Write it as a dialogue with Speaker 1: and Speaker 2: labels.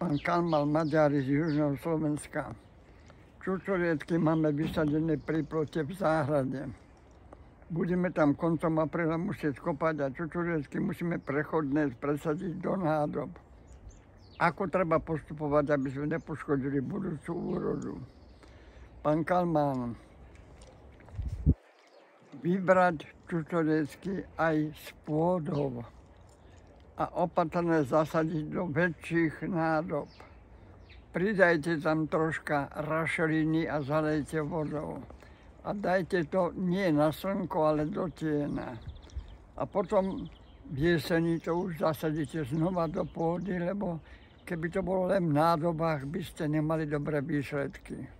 Speaker 1: Pán Kalmal Maďari z Južného Slovenska. Čučoriedky máme vysadené pri plote v záhrade. Budeme tam koncom apríla musieť kopať a čučoriedky musíme prechodné presadiť do nádob. Ako treba postupovať, aby sme nepoškodili budúcu úrodu? Pán Kalmán, vybrať čučoriecky aj z pôdov a opatrne zasadiť do väčších nádob. Pridajte tam troška rašeliny a zalejte vodou a dajte to nie na slnko, ale do tiena. A potom v jeseni to už zasadíte znova do pôdy, lebo keby to bolo len v nádobách, by ste nemali dobré výsledky.